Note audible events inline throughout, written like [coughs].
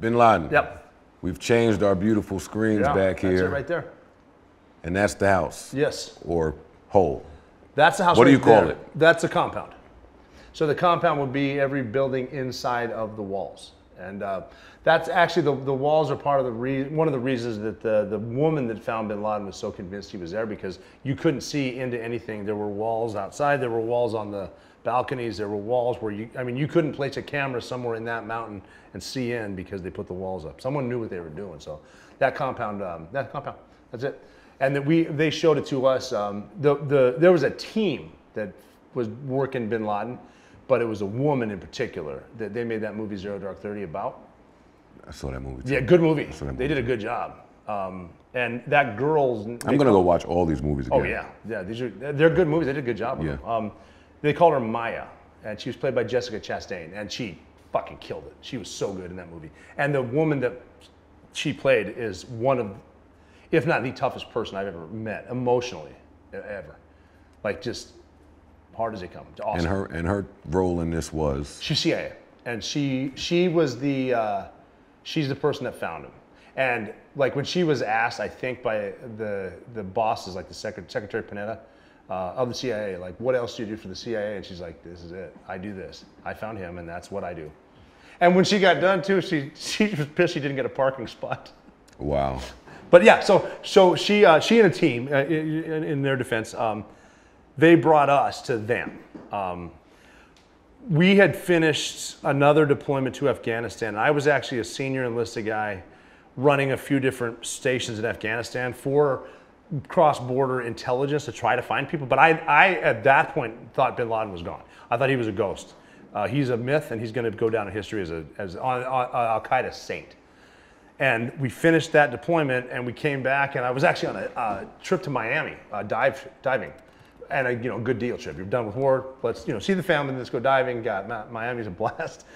Bin Laden. Yep. We've changed our beautiful screens Yeah, back that's here, it right there. and that's the house Yes. or hole. That's the house. What do you call there. it? That's a compound. So the compound would be every building inside of the walls, and uh, that's actually the, the walls are part of the re- one of the reasons that the the woman that found Bin Laden was so convinced he was there because you couldn't see into anything. There were walls outside. There were walls on the balconies. There were walls where you I mean you couldn't place a camera somewhere in that mountain and see in because they put the walls up. Someone knew what they were doing. So that compound, um, that compound, that's it. And that we they showed it to us. Um, the the there was a team that was working Bin Laden, but it was a woman in particular that they made that movie Zero Dark Thirty about. I saw that movie. Too. Yeah, good movie. They did a good job. Um, and that girl's. I'm gonna go watch all these movies again. Oh yeah, yeah. These are they're good movies. They did a good job. With Yeah. them. Um, they called her Maya, and she was played by Jessica Chastain, and she fucking killed it. She was so good in that movie. And the woman that she played is one of, if not the toughest person I've ever met emotionally, ever. Like just hard as they come. Awesome. And her and her role in this was She's CIA, and she she was the uh, she's the person that found him. And like when she was asked, I think by the the bosses, like the secret, Secretary Panetta uh, of the CIA, like what else do you do for the CIA? And she's like, this is it. I do this. I found him, and that's what I do. And when she got done too, she [laughs] she was pissed she didn't get a parking spot. wow. But yeah, so so she uh, she and a team uh, in, in their defense, um, they brought us to them. Um, we had finished another deployment to Afghanistan. I was actually a senior enlisted guy running a few different stations in Afghanistan for cross-border intelligence to try to find people. But I, I at that point thought Bin Laden was gone. I thought he was a ghost. Uh, he's a myth, and he's going to go down in history as a as an Al Qaeda saint. And we finished that deployment, and we came back, and I was actually on a trip to Miami, uh, dive diving, and a you know good deal trip. You're done with war, let's you know see the family, let's go diving. God, Miami's a [laughs] blast.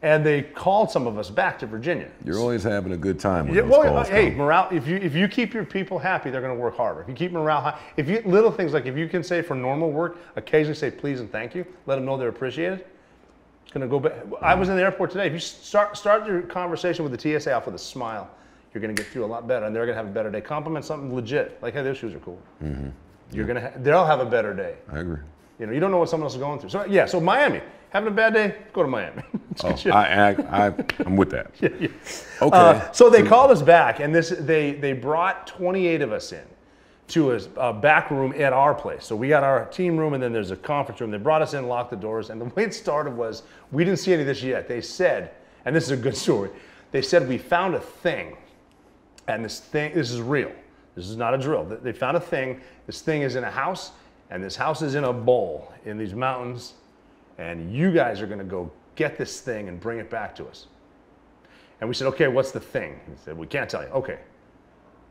And they called some of us back to Virginia. You're always having a good time Yeah, well, calls hey, come. morale. If you if you keep your people happy, they're going to work harder. If you keep morale high, if you little things like if you can say for normal work, occasionally say please and thank you, let them know they're appreciated. It's going to go back. I was in the airport today. If you start start your conversation with the TSA off with a smile, you're going to get through a lot better, and they're going to have a better day. Compliment something legit, like hey, those shoes are cool. Mm-hmm. You're going to ha- they'll have a better day. I agree. You know, you don't know what someone else is going through. So yeah, so Miami, having a bad day, go to Miami. [laughs] Oh. I, I, I'm with that. [laughs] yeah, yeah. Okay. Uh, so they called us back, and this they they brought 28 of us in to a, a back room at our place. So we got our team room, and then there's a conference room. They brought us in, locked the doors, and the way it started was we didn't see any of this yet. They said, and this is a good [laughs] story. They said we found a thing, and this thing this is real. This is not a drill. They found a thing. This thing is in a house, and this house is in a bowl in these mountains, and you guys are going to go get this thing and bring it back to us. And we said, okay, what's the thing? He said, we can't tell you. Okay.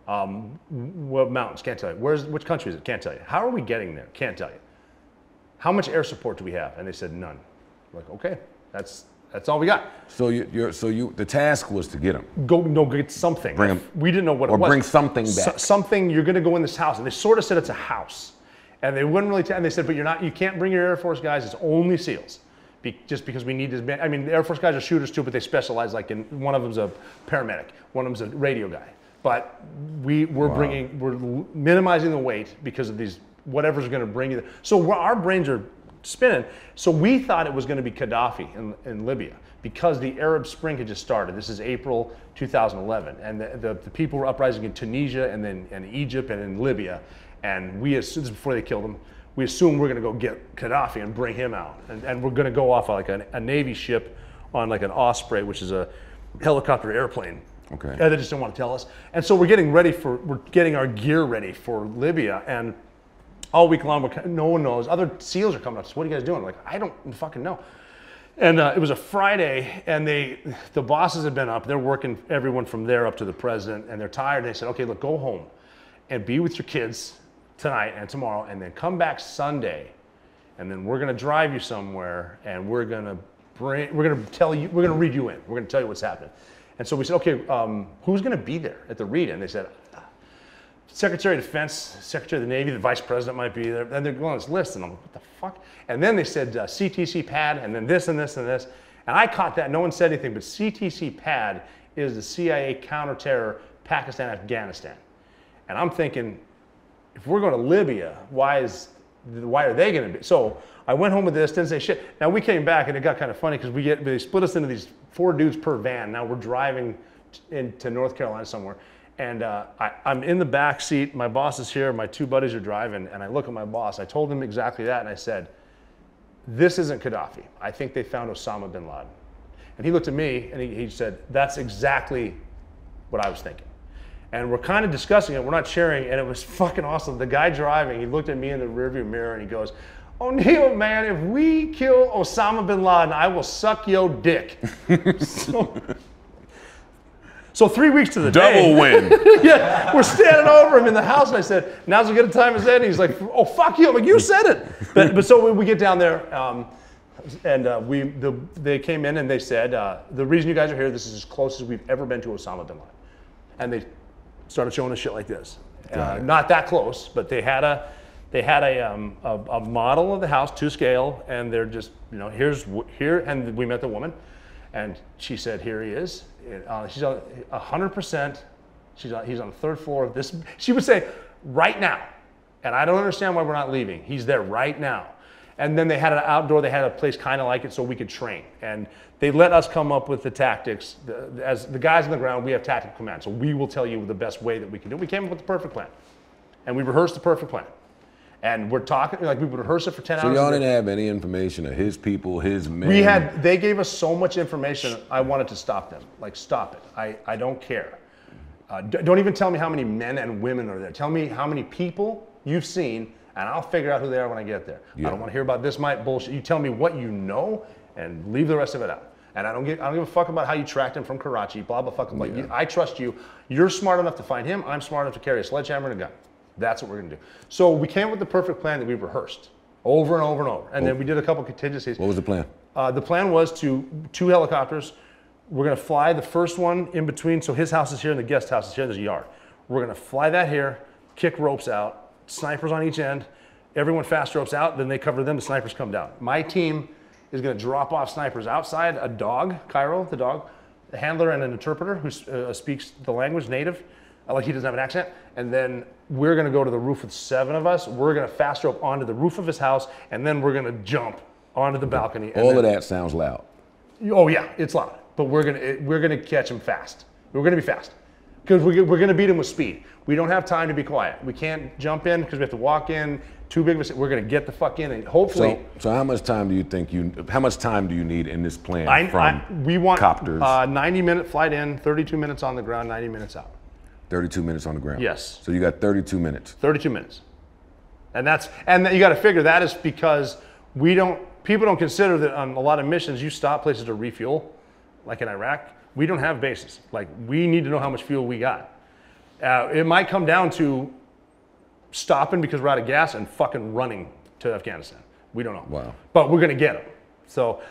Um, what mountains? Can't tell you. Where's which country is it? Can't tell you. How are we getting there? Can't tell you. How much air support do we have? And they said none. I'm like, okay, that's that's all we got. So you, you're, so you, the task was to get them. Go no get something. Bring them. we didn't know what or it was. Or bring something So- back. something you're going to go in this house, and they sort of said it's a house, and they wouldn't really. tell and they said, but you're not. You can't bring your Air Force guys. It's only SEALs. Be, just because we need this. man. I mean, the Air Force guys are shooters too, but they specialize. Like in one of them's a paramedic, one of them's a radio guy. But we we're bringing we're minimizing the weight because of these whatever's going to bring you. So our brains are spinning. So we thought it was going to be Gaddafi in, in Libya because the Arab Spring had just started. This is April 2011, and the, the, the people were uprising in Tunisia and then in Egypt and in Libya. And we, as soon as before they killed him, we assume we're going to go get Gaddafi and bring him out, and, and we're going to go off like a, a Navy ship on like an Osprey, which is a helicopter airplane. Okay. And they just didn't want to tell us. And so we're getting ready for, we're getting our gear ready for Libya. And all week long, we're, no one knows. Other SEALs are coming up us. What are you guys doing? Like, I don't fucking know. And uh, it was a Friday, and they, the bosses had been up. They're working everyone from there up to the president, and they're tired. And They said, okay, look, go home and be with your kids tonight and tomorrow, and then come back Sunday, and then we're gonna drive you somewhere, and we're gonna bring, we're gonna tell you, we're gonna read you in. We're gonna tell you what's happening. And so we said, okay, um, who's gonna be there at the read? And they said, Secretary of Defense, Secretary of the Navy, the Vice President might be there. And they're going on this list, and I'm like, what the fuck? And then they said uh, CTC pad, and then this and this and this. And I caught that. No one said anything, but CTC pad is the CIA counterterror Pakistan, Afghanistan. And I'm thinking, if we're going to Libya, why is why are they going to be? So I went home with this, didn't say shit. Now we came back and it got kind of funny because we get they split us into these four dudes per van. Now we're driving t- into North Carolina somewhere, and uh, I, I'm in the back seat. My boss is here. My two buddies are driving, and I look at my boss. I told him exactly that, and I said, "This isn't Gaddafi. I think they found Osama bin Laden." And he looked at me and he, he said, "That's exactly what I was thinking." And we're kind of discussing it. We're not sharing, and it was fucking awesome. The guy driving, he looked at me in the rearview mirror and he goes, O'Neill, man, if we kill Osama bin Laden, I will suck your dick. [laughs] so, so three weeks to the Double day. win. [laughs] yeah, we're standing over him in the house, and I said, "Now's as good a time as any." He's like, "Oh fuck you!" I'm like, "You said it." But, but so we get down there, um, and uh, we the, they came in and they said, uh, "The reason you guys are here, this is as close as we've ever been to Osama bin Laden," and they started showing us shit like this. Uh, not that close, but they had a they had a, um, a a model of the house to scale, and they're just you know here's here, and we met the woman, and she said, "Here he is." Uh, she's on hundred percent. She's on, he's on the third floor of this. She would say, "Right now," and I don't understand why we're not leaving. He's there right now. And then they had an outdoor. They had a place kind of like it, so we could train. And they let us come up with the tactics. The, as the guys on the ground, we have tactical command, so we will tell you the best way that we can do. it. We came up with the perfect plan, and we rehearsed the perfect plan. And we're talking like we would rehearse it for ten So hours. y'all a day. didn't have any information of his people, his men. We had, they gave us so much information, I wanted to stop them. Like, stop it. I, I don't care. Uh, don't even tell me how many men and women are there. Tell me how many people you've seen, and I'll figure out who they are when I get there. Yeah. I don't want to hear about this might bullshit. You tell me what you know, and leave the rest of it out. And I don't give, I don't give a fuck about how you tracked him from Karachi, blah, blah, fuck. Like, you, I trust you. You're smart enough to find him. I'm smart enough to carry a sledgehammer and a gun. That's what we're going to do. So we came with the perfect plan that we rehearsed over and over and over. And then we did a couple contingencies. What was the plan? Uh, the plan was to two helicopters. We're going to fly the first one in between. So his house is here and the guest house is here. There's a yard. We're going to fly that here, kick ropes out, snipers on each end. Everyone fast ropes out. Then they cover them. The snipers come down. My team is going to drop off snipers outside. A dog, Cairo, the dog, a handler, and an interpreter who uh, speaks the language native. uh, Like he doesn't have an accent, and then we're gonna go to the roof with seven of us. We're gonna fast rope onto the roof of his house, and then we're gonna jump onto the balcony. and All then- of that sounds loud. Oh yeah, it's loud, but we're gonna it- we're gonna catch him fast. We're gonna be fast because we're, we're gonna beat him with speed. We don't have time to be quiet. We can't jump in because we have to walk in. Too big of a. We're gonna get the fuck in and hopefully. So, so how much time do you think you? How much time do you need in this plan I, from I- we want copters? Uh, 90 minute flight in, 32 minutes on the ground, 90 minutes out. 32 minutes on the ground. Yes. So you got 32 minutes. 32 minutes. And that's and you got to figure that is because we don't people don't consider that on a lot of missions you stop places to refuel, like in Iraq. We don't have bases. Like we need to know how much fuel we got. Uh, it might come down to stopping because we're out of gas and fucking running to Afghanistan. We don't know. Wow. But we're gonna get them. So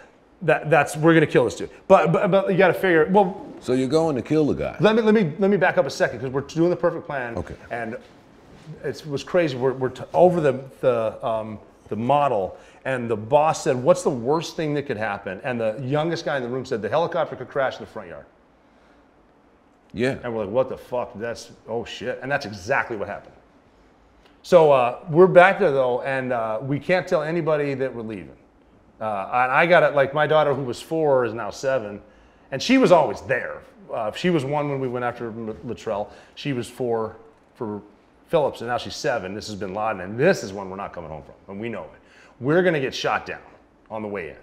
that that's we're gonna kill this dude. But but, but you got to figure. Well, So you're going to kill the guy. let me let me let me back up a second because we're doing the perfect plan. Okay. And it was crazy. We're, we're t- over the the um, the model, and the boss said, "What's the worst thing that could happen?" And the youngest guy in the room said, "The helicopter could crash in the front yard." Yeah. And we're like, "What the fuck? That's oh shit!" And that's exactly what happened. So uh, we're back there though, and uh, we can't tell anybody that we're leaving. Uh, and I got it. Like my daughter, who was four, is now seven, and she was always there. Uh, she was one when we went after Luttrell. She was four for Phillips, and now she's seven. This has been Laden, and this is one we're not coming home from, and we know it. We're going to get shot down on the way in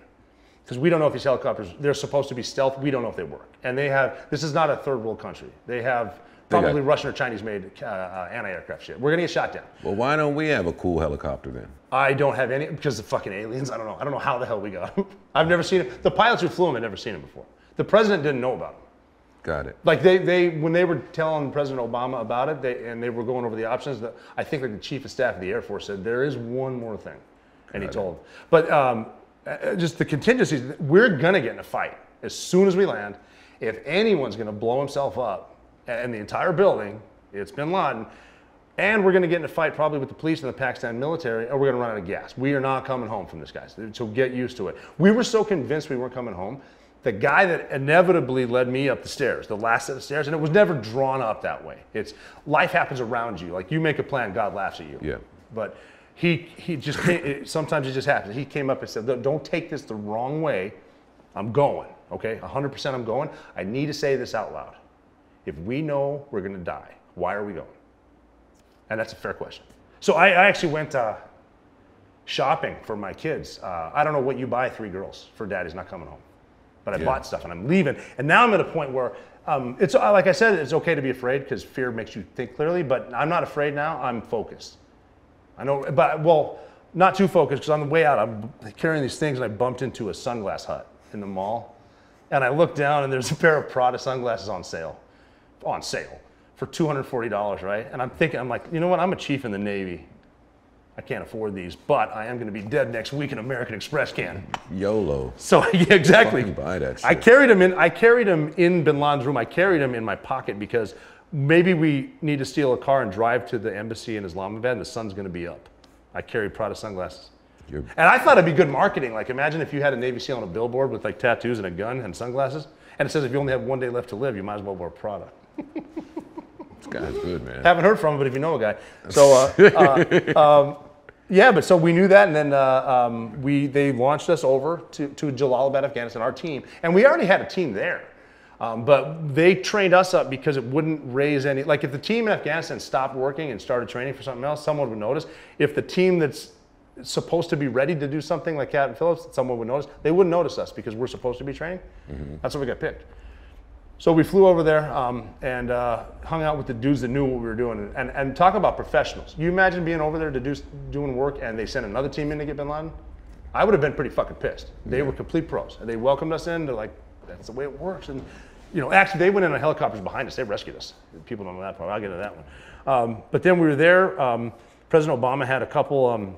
because we don't know if these helicopters they're supposed to be stealth. We don't know if they work, and they have. This is not a third world country. They have They probably Russian or Chinese made uh, uh, anti-aircraft shit. We're going to get shot down. Well, why don't we have a cool helicopter then? I don't have any because the fucking aliens. I don't know. I don't know how the hell we got them. [laughs] I've never seen it. The pilots who flew them had never seen them before. The president didn't know about them. Got it. Like they, they when they were telling President Obama about it, they, and they were going over the options. That I think like the chief of staff of the Air Force said there is one more thing, and he told. But um, uh, just the contingencies. We're gonna get in a fight as soon as we land. If anyone's gonna blow himself up, and the entire building, it's Bin Laden. And we're going to get in a fight probably with the police and the Pakistan military, or we're going to run out of gas. We are not coming home from this, guys. So get used to it. We were so convinced we weren't coming home the guy that inevitably led me up the stairs, the last set of stairs, and it was never drawn up that way. It's life happens around you. Like you make a plan, God laughs at you. Yeah. But he he just came, it, sometimes it just happens. He came up and said, "Don't- "Don't take this the wrong way. I'm going. Okay, 100% I'm going. I need to say this out loud. If we know we're going to die, why are we going?" And that's a fair question. So I, I actually went uh, shopping for my kids. Uh, I don't know what you buy three girls for daddy's not coming home, but I Yeah. bought stuff and I'm leaving. And now I'm at a point where um, it's uh, like I said, it's okay to be afraid because fear makes you think clearly. But I'm not afraid now. I'm focused. I know, but well, not too focused because on the way out, I'm carrying these things and I bumped into a sunglass hut in the mall. And I looked down and there's a pair of Prada sunglasses on sale, on sale for $240, right? And I'm thinking, I'm like, you know what? I'm a chief in the Navy. I can't afford these, but I am going to be dead next week and American Express can. YOLO. So [laughs] yeah, exactly. Buy that shit. I carried them in. I carried them in Bin Laden's room. I carried them in my pocket because maybe we need to steal a car and drive to the embassy in Islamabad. and The sun's going to be up. I carry Prada sunglasses, You're, and I thought it'd be good marketing. Like imagine if you had a Navy SEAL on a billboard with like tattoos and a gun and sunglasses, and it says if you only have one day left to live, you might as well wear Prada. this guy's good, man. Haven't heard from him, but if you know a guy, so uh, uh, [laughs] um, yeah. But so we knew that, and then uh, um, we they launched us over to to Jalalabad, Afghanistan, our team, and we already had a team there. Um, but they trained us up because it wouldn't raise any. Like if the team in Afghanistan stopped working and started training for something else, someone would notice. If the team that's supposed to be ready to do something like Captain Phillips, someone would notice. They wouldn't notice us because we're supposed to be training. That's why we got picked. So we flew over there um, and uh, hung out with the dudes that knew what we were doing. And, and talk about professionals. You imagine being over there to do doing work and they sent another team in to get Bin Laden? I would have been pretty fucking pissed. They were complete pros. And they welcomed us in. They're like, that's the way it works. And, you know, actually, they went in on helicopters behind us. They rescued us. People don't know that part. I'll get to that one. Um, but then we were there. Um, President Obama had a couple um,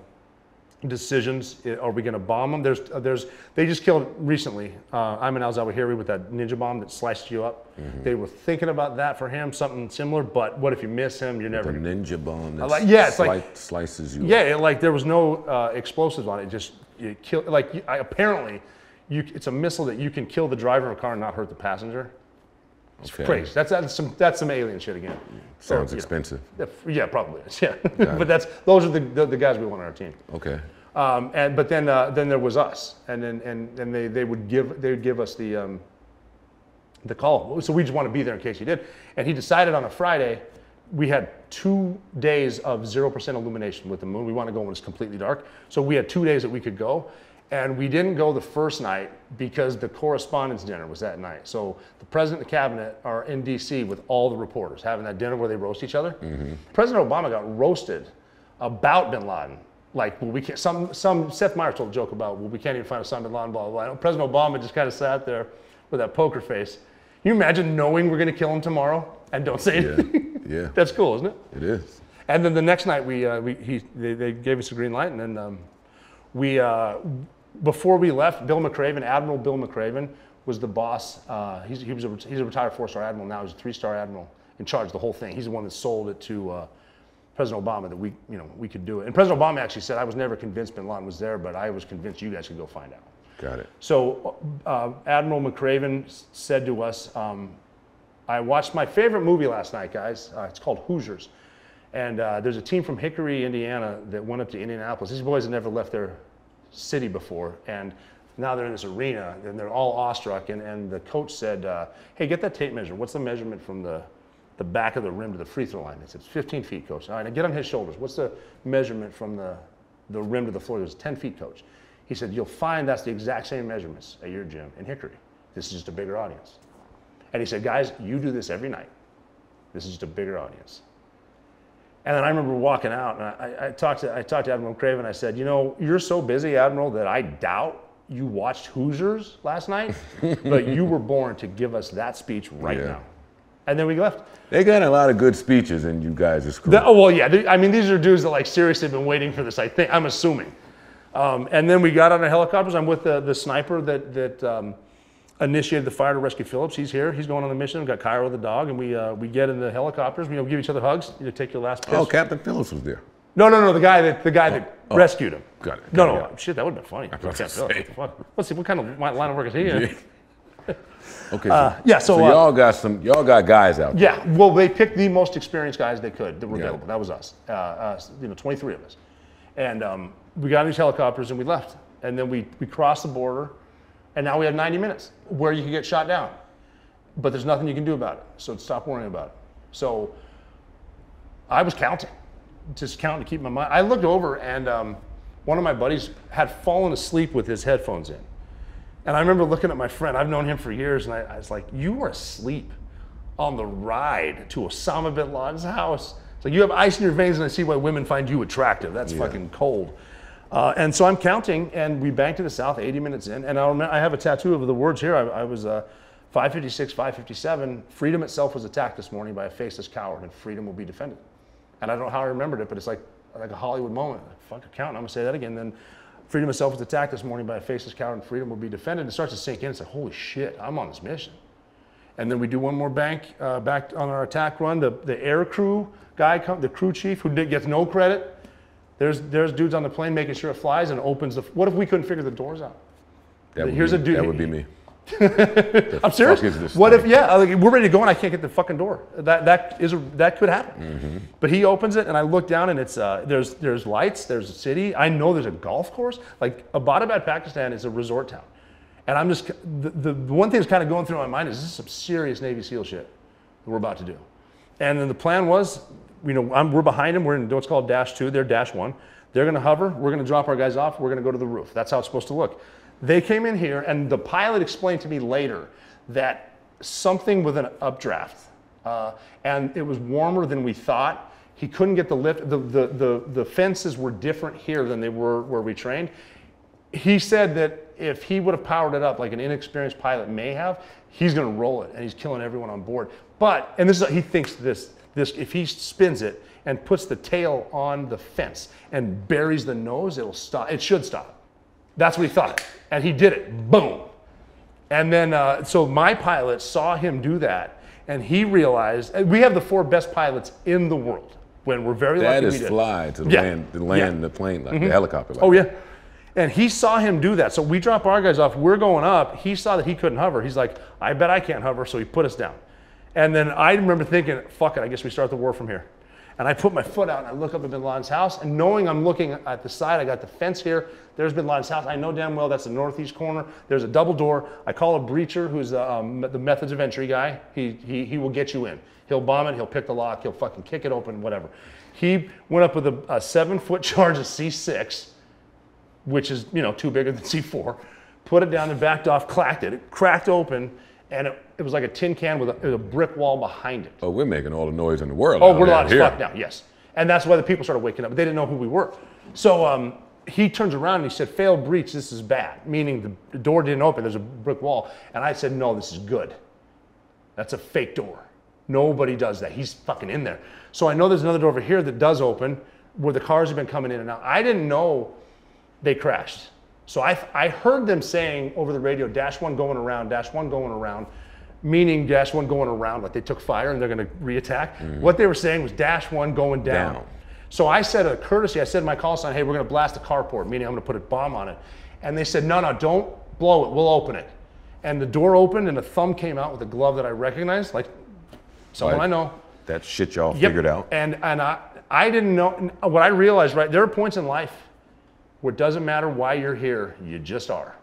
decisions. Are we going to bomb them? There's, uh, there's, they just killed recently uh, Ayman al Zawahiri with that ninja bomb that sliced you up. They were thinking about that for him, something similar. But what if you miss him? You're never The ninja bomb that like- yeah, it's like- slices you. Yeah, it, like there was no uh, explosives on it. Just you kill. Like I, apparently, you, it's a missile that you can kill the driver of a car and not hurt the passenger. It's Okay. crazy. That's, that's some that's some alien shit again. Sounds Or, you know, expensive. yeah, yeah, probably is. [laughs] Yeah, but that's those are the, the, the guys we want on our team. Okay. Um, and but then uh, then there was us, and then and and they, they would give they would give us the um, the call. So we just want to be there in case he did. And he decided on a Friday, we had two days of zero percent illumination with the moon. We want to go when it's completely dark. So we had two days that we could go, and we didn't go the first night because the correspondence dinner was that night. So the president and the cabinet are in D.C. with all the reporters having that dinner where they roast each other. President Obama got roasted about Bin Laden. Like, well, we can't. Some, some Seth Meyers told a joke about, well, we can't even find Osama bin Laden. Blah blah. blah. President Obama just kind of sat there with that poker face. Can you imagine knowing we're going to kill him tomorrow and don't say Yeah. anything? [laughs] Yeah. That's cool, isn't it? It is. And then the next night, we, uh, we he, they, they gave us a green light, and then um, we, uh, before we left, Bill McRaven, Admiral Bill McRaven, was the boss. Uh, he's, he was a, he's a retired four-star admiral now. He's a three-star admiral in charge of the whole thing. He's the one that sold it to uh, President Obama that we, you know, we could do it. And President Obama actually said, "I was never convinced Bin Laden was there, but I was convinced you guys could go find out." Got it. So uh, Admiral McRaven said to us, um, I watched my favorite movie last night, guys. Uh, it's called Hoosiers. And uh, there's a team from Hickory, Indiana that went up to Indianapolis. These boys had never left their city before. And now they're in this arena and they're all awestruck. And, and the coach said, uh, Hey, get that tape measure. What's the measurement from the, the back of the rim to the free throw line? Said, It's 15 feet, coach. All right, now get on his shoulders. What's the measurement from the, the rim to the floor? It was 10 feet, coach. He said, You'll find that's the exact same measurements at your gym in Hickory. This is just a bigger audience. And he said, Guys, you do this every night. This is just a bigger audience. And then I remember walking out, and I, I, talked to I talked to Admiral Craven. I said, "You know, you're so busy, Admiral, that I doubt you watched Hoosiers last night, [laughs] but you were born to give us that speech right Yeah. now." And then we left. They got a lot of good speeches, and you guys is cool. The- oh well, yeah. they- I mean, these are dudes that like seriously have been waiting for this. I think I'm assuming. Um, and then we got on the helicopters. I'm with the, the sniper that that um, initiated the fire to rescue Phillips. He's here. He's going on the mission. We've got Cairo the dog, and we uh, we get in the helicopters. We you know, give each other hugs. You know, take your last piss. oh, Captain Phillips was there. No, no, no. The guy that the guy that oh. rescued him. Got it, No, got no. it, got Shit, that would have been funny. was gonna Can't tell. say. What the fuck? Let's see. What kind of line of work is he in? Okay. Uh, yeah, so, so uh, y'all got some. Y'all got guys out. there. Yeah, well, they picked the most experienced guys they could that were Yeah. available. That was us. Uh, uh, you know, 23 of us. And um, we got in these helicopters and we left. And then we, we crossed the border, and now we have 90 minutes where you can get shot down. But there's nothing you can do about it. So stop worrying about it. So I was counting, just counting to keep my mind. I looked over, and um, one of my buddies had fallen asleep with his headphones in. And I remember looking at my friend, I've known him for years, and I, I was like, You were asleep on the ride to Osama bin Laden's house. It's like you have ice in your veins, and I see why women find you attractive. That's fucking cold. Uh, and so I'm counting, and we banked to the south, 80 minutes in. And I, remember, I have a tattoo of the words here. I, I was uh, 556, 557. Freedom itself was attacked this morning by a faceless coward, and freedom will be defended. And I don't know how I remembered it, but it's like like a Hollywood moment. Fuck a count. I'm gonna say that again. Then freedom itself was attacked this morning by a faceless coward, and freedom will be defended. It starts to sink in. It's like, holy shit, I'm on this mission. And then we do one more bank uh, back on our attack run. The, the air crew guy, come, the crew chief, who did, gets no credit. There's there's dudes on the plane making sure it flies and opens the. What if we couldn't figure the doors out? That would Here's be, a dude- That would be me. [laughs] I'm serious. fuck is this what thing? if yeah, like, we're ready to go and I can't get the fucking door. That that is a, that could happen. Mm-hmm. But he opens it and I look down and it's uh, there's there's lights, there's a city. I know there's a golf course. Like Abbottabad, Pakistan is a resort town, and I'm just the, the, the one thing that's kind of going through my mind is this is some serious Navy SEAL shit that we're about to do. And then the plan was, you know, I'm, we're behind them. We're in what's called dash two. They're dash one. They're going to hover. We're going to drop our guys off. We're going to go to the roof. That's how it's supposed to look. They came in here, and the pilot explained to me later that something with an updraft, uh, and it was warmer than we thought. He couldn't get the lift. The, the, the, the fences were different here than they were where we trained. He said that if he would have powered it up like an inexperienced pilot may have, he's going to roll it, and he's killing everyone on board. But and this is he thinks this this if he spins it and puts the tail on the fence and buries the nose, it'll stop. It should stop. That's what he thought, and he did it. Boom. And then, uh, so my pilot saw him do that, and he realized we have the four best pilots in the world. When we're very That lucky is we fly to Yeah. land to land the plane like the helicopter. Like Oh that. yeah. And he saw him do that. So we drop our guys off. We're going up. He saw that he couldn't hover. He's like, I bet I can't hover. So he put us down. And then I remember thinking, fuck it, I guess we start the war from here. And I put my foot out and I look up at Bin Laden's house. And knowing I'm looking at the side, I got the fence here. There's Bin Laden's house. I know damn well that's the northeast corner. There's a double door. I call a breacher, who's the, um, the methods of entry guy. He, he, he will get you in. He'll bomb it. He'll pick the lock. He'll fucking kick it open, whatever. He went up with a, a seven foot [laughs] charge of C6 which is you know two bigger than C4, put it down and backed off, clacked it. It cracked open, and it, it was like a tin can with a, a brick wall behind it. Oh, we're making all the noise in the world. Oh, we're loud as fuck now, yes. And that's why the people started waking up. But they didn't know who we were. So um, he turns around and he said, failed breach, this is bad. Meaning the, the door didn't open, there's a brick wall. And I said, no, this is good. That's a fake door. Nobody does that. He's fucking in there. So I know there's another door over here that does open where the cars have been coming in and out. I didn't know they crashed. So I, I heard them saying over the radio, dash one going around, dash one going around, meaning dash one going around, like they took fire and they're going to reattack. Mm-hmm. What they were saying was dash one going down. Down. So I said a courtesy, I said to my call sign, hey, we're going to blast the carport, meaning I'm going to put a bomb on it. And they said, no, no, don't blow it, we'll open it. And the door opened and a thumb came out with a glove that I recognized, like someone Right. I know. That shit y'all Yep. figured out. And and I I didn't know what I realized. Right, there are points in life where it doesn't matter why you're here, you just are,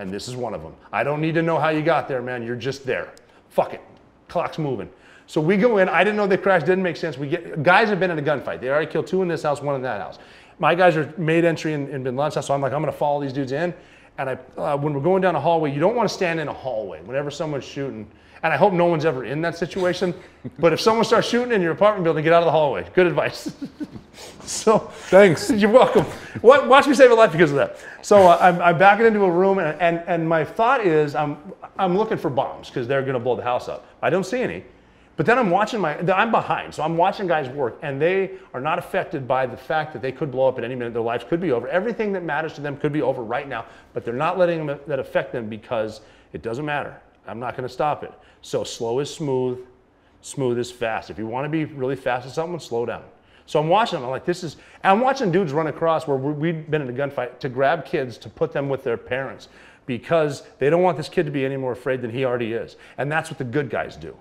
and this is one of them. I don't need to know how you got there, man. You're just there. Fuck it, clock's moving. So we go in. I didn't know they crashed. Didn't make sense. We get guys have been in a gunfight. They already killed two in this house, one in that house. My guys are made entry in, in Bin Laden's house, so I'm like, I'm gonna follow these dudes in. And I, uh, when we're going down a hallway, you don't want to stand in a hallway whenever someone's shooting. And I hope no one's ever in that situation. but if someone starts shooting in your apartment building, get out of the hallway. Good advice. [laughs] so Thanks. [laughs] you're welcome. Wa- Watch me save a life because of that. So uh, I'm, I'm backing into a room, and, and, and my thought is I'm, I'm looking for bombs because they're going to blow the house up. I don't see any. But then I'm watching my, I'm behind, so I'm watching guys work, and they are not affected by the fact that they could blow up at any minute. Their lives could be over. Everything that matters to them could be over right now, but they're not letting them, that affect them because it doesn't matter. I'm not going to stop it. So slow is smooth, smooth is fast. If you want to be really fast at something, slow down. So I'm watching them. I'm like, this is. I'm watching dudes run across where we- we'd been in a gunfight to grab kids to put them with their parents. because they don't want this kid to be any more afraid than he already is. And that's what the good guys do.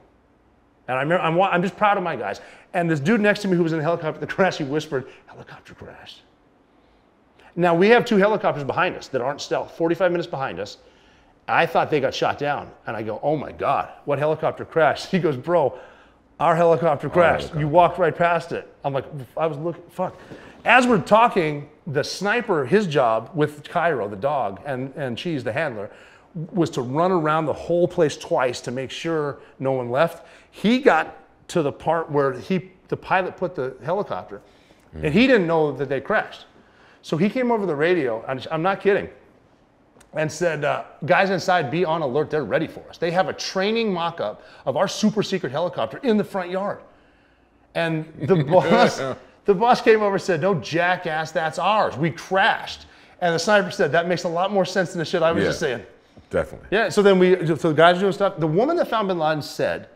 And I remember, I'm, I'm just proud of my guys. And this dude next to me who was in the helicopter [laughs] the crash, he whispered, helicopter crash. Now we have two helicopters behind us that aren't stealth, 45 minutes behind us. I thought they got shot down. And I go, oh my God, what helicopter crashed? [laughs] He goes, bro, our helicopter crashed. You walked right past it. I'm like, I was looking, fuck. As we're talking, the sniper, his job with Cairo, the dog, and, and Cheese, the handler, was to run around the whole place twice to make sure no one left. He got to the part where he, the pilot put the helicopter, and he mm-hmm. didn't know that they crashed. So he came over the radio, and I'm not kidding, and said, uh, guys inside, be on alert. They're ready for us. They have a training mock up of our super secret helicopter in the front yard. And the [laughs] boss, the boss came over and said, no, jackass, that's ours. We crashed. And the sniper said, that makes a lot more sense than the shit I was Yeah. just saying. Definitely. Yeah, so then we, so the guys are doing stuff. The woman that found bin Laden said,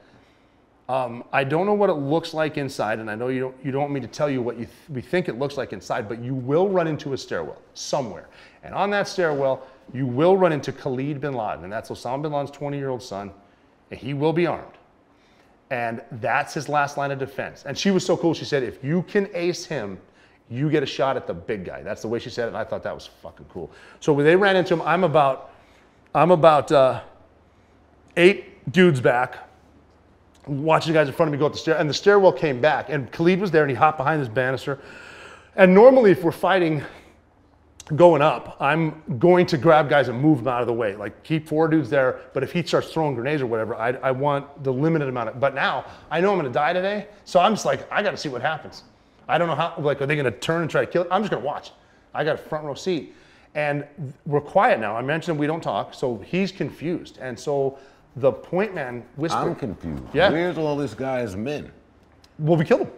um, I don't know what it looks like inside, and I know you don't, you don't want me to tell you what you th- we think it looks like inside, but you will run into a stairwell somewhere. And on that stairwell, you will run into Khalid bin Laden, and that's Osama bin Laden's 20 year old son, and he will be armed. And that's his last line of defense. And she was so cool, she said, if you can ace him, you get a shot at the big guy. That's the way she said it, and I thought that was fucking cool. So when they ran into him, I'm about, I'm about uh, eight dudes back, watching the guys in front of me go up the stair, and the stairwell came back, and Khalid was there, and he hopped behind this banister. And normally, if we're fighting going up, I'm going to grab guys and move them out of the way, like keep four dudes there. But if he starts throwing grenades or whatever, I, I want the limited amount of. But now I know I'm going to die today, so I'm just like I got to see what happens. I don't know how. Like, are they going to turn and try to kill? It? I'm just going to watch. I got a front row seat, and we're quiet now. I mentioned we don't talk, so he's confused, and so the point man whispered. I'm confused. Yeah. Where's all this guy's men? Well, we killed him.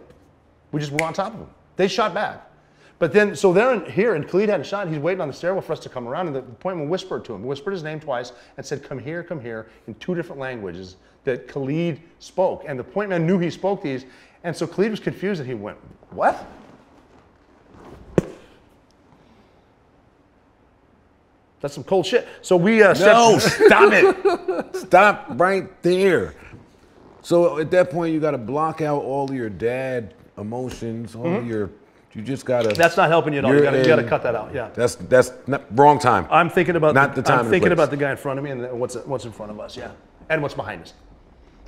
We just were on top of him. They shot back. But then, so they're in here, and Khalid had a shot. He's waiting on the stairwell for us to come around, and the appointment whispered to him, whispered his name twice, and said, "Come here, come here," in two different languages that Khalid spoke. And the point man knew he spoke these, and so Khalid was confused, and he went, "What?" That's some cold shit. So we uh, No, [laughs] stop it. Stop right there. So at that point, you got to block out all your dad emotions, all of your. You just got to. Mm-hmm. That's not helping you at all. You gotta, you gotta cut that out. Yeah. That's that's not, wrong time. I'm thinking about Not the time I'm thinking about the guy in front of me and what's what's in front of us. Yeah, and what's behind us.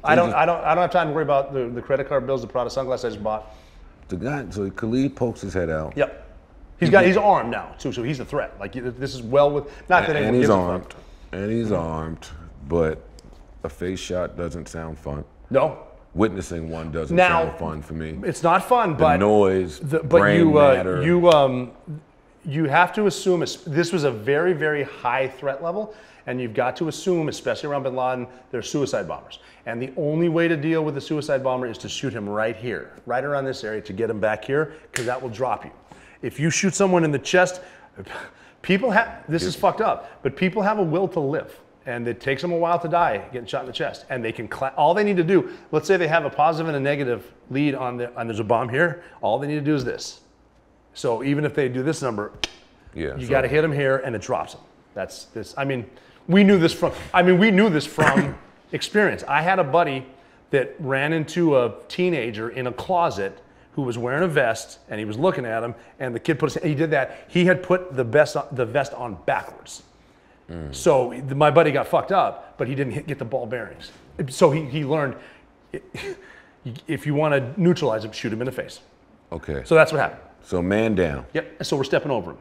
I don't I don't I don't have time to worry about the, the credit card bills, the Prada sunglasses I just bought. the guy. So Khalid pokes his head out. Yep. He's got he's armed now too, so he's a threat. Like this is well with not that anyone and he's gives a armed. fuck. And he's armed, but a face shot doesn't sound fun. No, Witnessing one doesn't Now- sound fun for me. it's not fun, The but noise, the, but brain you uh, matter. you um you have to assume this was a very very high threat level, and you've got to assume, especially around Bin Laden, they're suicide bombers. And the only way to deal with a suicide bomber is to shoot him right here, right around this area, to get him back here, because that will drop you. If you shoot someone in the chest, [laughs] people have this is fucked up, but people have a will to live. And it takes them a while to die getting shot in the chest. And they can, cla- all they need to do, let's say they have a positive and a negative lead on the, and there's a bomb here, all they need to do is this. So even if they do this number, yeah, you so- got to hit them here and it drops them. That's this. I mean, we knew this from. I mean, we knew this from [coughs] experience. I had a buddy that ran into a teenager in a closet who was wearing a vest and he was looking at him and the kid put his, he did that. He had put the vest on, the vest on backwards. Mm. So the- my buddy got fucked up, but he didn't hit, get the ball bearings. So he, he learned [laughs] if you want to neutralize him, shoot him in the face. Okay. So that's what happened. So man down. Yep. So we're stepping over him.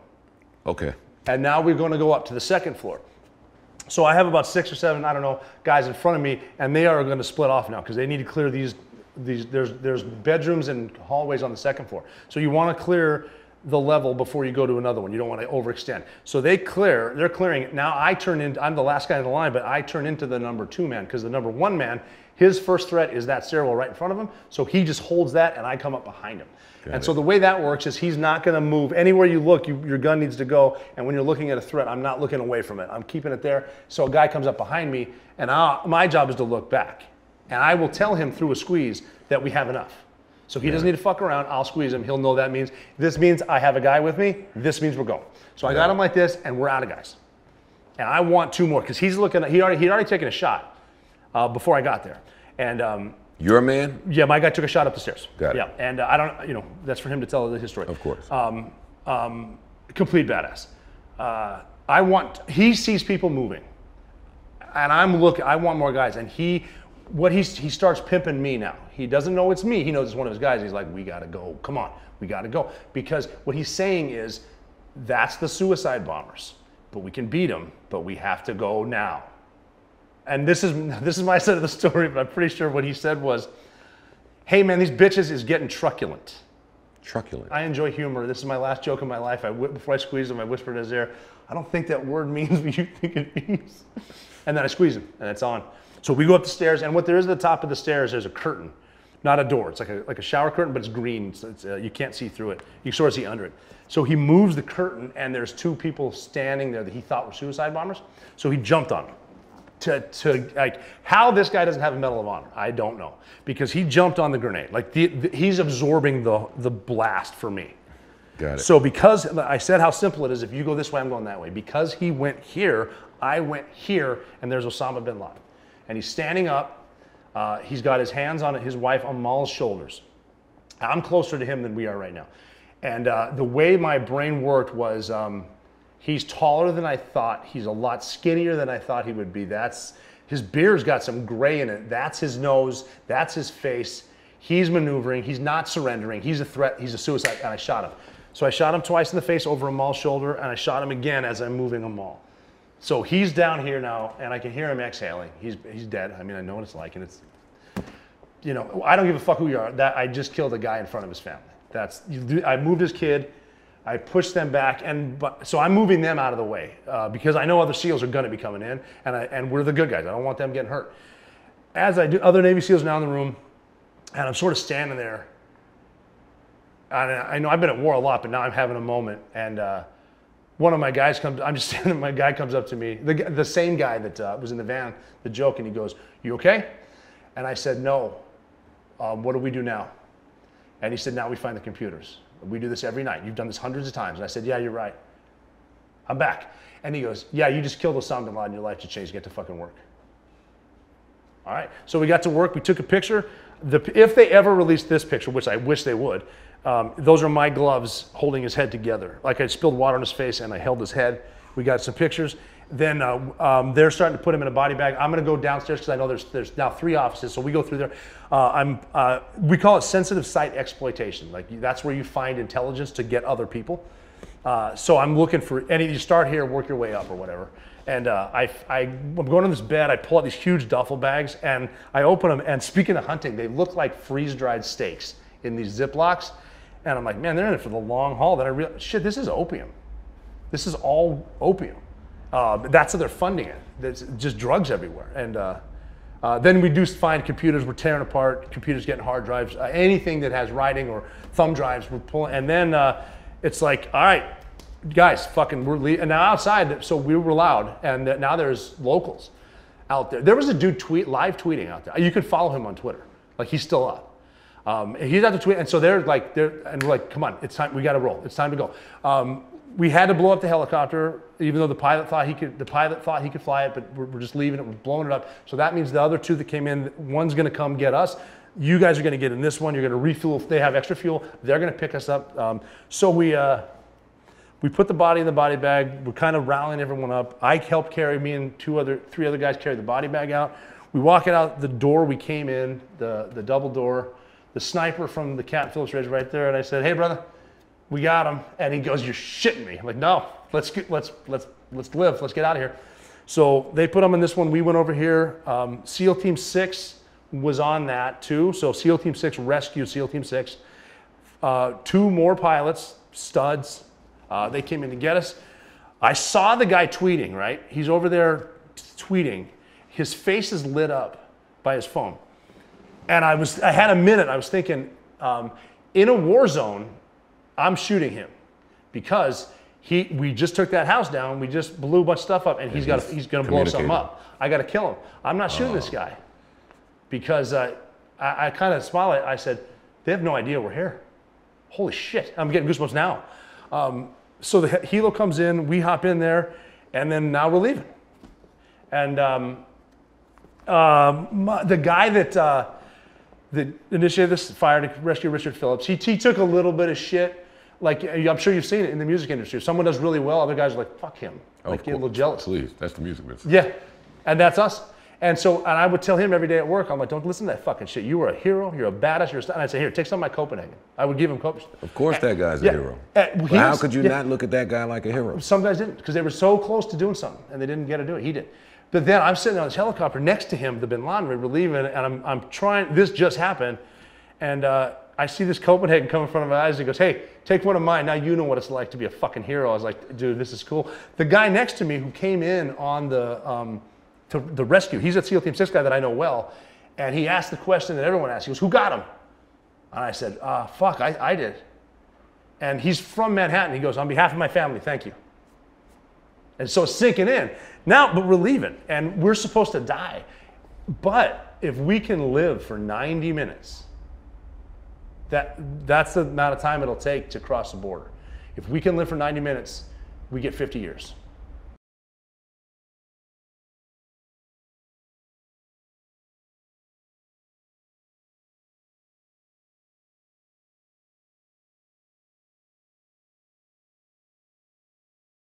Okay. And now we're going to go up to the second floor. So I have about six or seven, I don't know, guys in front of me, and they are going to split off now because they need to clear these. These there's there's bedrooms and hallways on the second floor. So you want to clear the level before you go to another one. You don't want to overextend. So they clear. They're clearing it. Now I turn in, I'm the last guy in the line, but I turn into the number two man because the number one man, his first threat is that stairwell right in front of him. So he just holds that, and I come up behind him. and so the way that works is he's not going to move anywhere you look. You, your gun needs to go, and when you're looking at a threat, I'm not looking away from it. I'm keeping it there. So a guy comes up behind me, and I'll, my job is to look back, and I will tell him through a squeeze that we have enough. So he doesn't need to fuck around. I'll squeeze him. He'll know that means this means I have a guy with me. This means we're going. So I got him like this, and we're out of guys. and I want two more because he's looking. He already he'd already taken a shot uh, before I got there, and um, Your man? yeah, my guy took a shot up the stairs. Got it. Yeah, and uh, I don't, you know, that's for him to tell his story. Of course. Um, um, complete badass. Uh, I want. He sees people moving, and I'm looking. I want more guys, and he, what he's he starts pimping me now. He doesn't know it's me. He knows it's one of his guys. He's like, we gotta go. Come on, we gotta go. Because what he's saying is, that's the suicide bombers, but we can beat them, but we have to go now. And this is [laughs] this is my side of the story, but I'm pretty sure what he said was, "Hey man, these bitches is getting truculent." Truculent. I enjoy humor. This is my last joke of my life. I before I squeeze him, I whispered in his ear, "I don't think that word means what you think it means." And then I squeeze him, and it's on. So we go up the stairs, and what there is at the top of the stairs, there's a curtain, not a door. It's like a like a shower curtain, but it's green. So it's, uh, you can't see through it. You sort of see under it. So he moves the curtain, and there's two people standing there that he thought were suicide bombers. So he jumped on them to, to like how this guy doesn't have a medal of honor i don't know because he jumped on the grenade like the, the, he's absorbing the the blast for me Got it. so because i said how simple it is if you go this way i'm going that way because he went here i went here and there's osama bin laden and he's standing up uh, he's got his hands on his wife amal's shoulders i'm closer to him than we are right now and uh, the way my brain worked was um, He's taller than I thought. He's a lot skinnier than I thought he would be. That's his beard's got some gray in it. That's his nose. That's his face. He's maneuvering. He's not surrendering. He's a threat. He's a suicide. And I shot him. So I shot him twice in the face over a Amal's shoulder, and I shot him again as I'm moving a Amal. So he's down here now, and I can hear him exhaling. He's he's dead. I mean, I know what it's like, and it's you know, I don't give a fuck who you are. That I just killed a guy in front of his family. That's I moved his kid. I pushed them back, and but, so I'm moving them out of the way uh, because I know other SEALs are going to be coming in, and I, and we're the good guys. I don't want them getting hurt. As I do, other Navy SEALs now in the room, and I'm sort of standing there. And I know I've been at war a lot, but now I'm having a moment, and uh, one of my guys comes. I'm just [laughs] standing. My guy comes up to me, the, the same guy that uh, was in the van, the joke, and he goes, "You okay?" And I said, "No." Um, what do we do now? And he said, now we find the computers. We do this every night. You've done this hundreds of times. And I said, yeah, you're right. I'm back. And he goes, yeah, you just killed Osama bin Laden. Your life should change. Get to fucking work. All right. So we got to work. We took a picture. The, if they ever released this picture, which I wish they would, um, those are my gloves holding his head together. Like I spilled water on his face and I held his head. We got some pictures. Then uh, um, they're starting to put him in a body bag. I'm going to go downstairs because I know there's there's now three offices. So we go through there. Uh, I'm uh, we call it sensitive site exploitation. Like that's where you find intelligence to get other people. Uh, so I'm looking for any. You start here, work your way up, or whatever. And uh, I, I, I'm going on this bed. I pull out these huge duffel bags and I open them. And speaking of hunting, they look like freeze-dried steaks in these Ziplocs. And I'm like, man, they're in it for the long haul. Then I realized, shit, this is opium. This is all opium. Uh, that's how they're funding it. There's just drugs everywhere. And uh, uh, then we do find computers we're tearing apart, computers getting hard drives, uh, anything that has writing or thumb drives we're pulling. And then uh, it's like, all right, guys, fucking, we're leaving. And now outside, so we were loud, and now there's locals out there. There was a dude tweet live tweeting out there. You can follow him on Twitter. Like he's still up. Um, he's out to tweet, and so they're like, they're and we're like, come on, it's time. We got to roll. It's time to go. Um, we had to blow up the helicopter, even though the pilot thought he could. The pilot thought he could fly it, but we're, we're just leaving it. We're blowing it up. So that means the other two that came in, one's going to come get us. You guys are going to get in this one. You're going to refuel. If they have extra fuel, they're going to pick us up. Um, so we. Uh, we put the body in the body bag. We're kind of rallying everyone up. I helped carry me and two other, three other guys carry the body bag out. We walk it out the door we came in, the, the double door. The sniper from the Cat Phillips Ridge right there, and I said, "Hey, brother, we got him." And he goes, "You're shitting me." I'm like, "No, let's get, let's let's let's live. Let's get out of here." So they put him in this one. We went over here. Um, SEAL Team Six was on that too. So SEAL Team Six rescued SEAL Team Six uh, two more pilots, studs. Uh, they came in to get us. I saw the guy tweeting, right? He's over there tweeting. His face is lit up by his phone. And I was, I had a minute. I was thinking, um, in a war zone, I'm shooting him because he, we just took that house down. We just blew a bunch of stuff up, and he's got, he's he's going to blow something up. I got to kill him. I'm not shooting this guy because uh, I, I kind of smiled. I said, they have no idea we're here. Holy shit! I'm getting goosebumps now. Um, so the helo comes in, we hop in there, and then now we're leaving. And um, um, my- the guy that uh, that initiated this fire to rescue Richard Phillips, he, he took a little bit of shit. Like I'm sure you've seen it in the music industry. If someone does really well, other guys are like, "Fuck him," like get a little jealous. Please, that's the music business. Yeah, and that's us. And so, and I would tell him every day at work, I'm like, don't listen to that fucking shit. You are a hero. You're a badass. You're a star. And I'd say, here, take some of my Copenhagen. I would give him Copenhagen. Of course, that guy's a hero. Uh, well, how was- could you yeah. not look at that guy like a hero? Some guys didn't because they were so close to doing something and they didn't get to do it. He did. But then I'm sitting on this helicopter next to him, the Bin Laden, we're leaving, and I'm, I'm trying, this just happened. And uh, I see this Copenhagen come in front of my eyes. He goes, Hey, take one of mine. Now you know what it's like to be a fucking hero. I was like, Dude, this is cool. The guy next to me who came in on the, um, to the rescue, he's a SEAL Team 6 guy that I know well. And he asked the question that everyone asks. He goes, Who got him? And I said, uh, Fuck, I, I did. And he's from Manhattan. He goes, On behalf of my family, thank you. And so it's sinking in. Now, but we're leaving and we're supposed to die. But if we can live for 90 minutes, that, that's the amount of time it'll take to cross the border. If we can live for 90 minutes, we get 50 years.